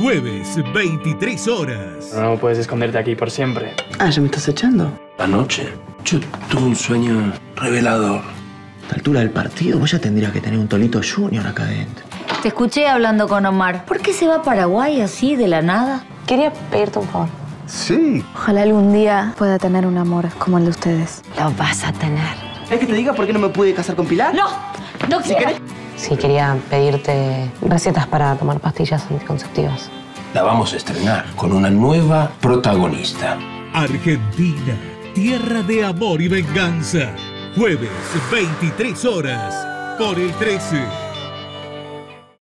Jueves, 23 horas. No puedes esconderte aquí por siempre. Ah, ¿ya me estás echando? Anoche yo tuve un sueño revelador. A esta altura del partido vos ya tendrías que tener un Tolito Junior acá adentro. Te escuché hablando con Omar. ¿Por qué se va a Paraguay así de la nada? Quería pedirte un favor. Sí. Ojalá algún día pueda tener un amor como el de ustedes. Lo vas a tener. ¿Es que te diga por qué no me pude casar con Pilar? No, no quiero. Sí, quería pedirte recetas para tomar pastillas anticonceptivas. La vamos a estrenar con una nueva protagonista. Argentina, tierra de amor y venganza. Jueves, 23 horas, por el 13.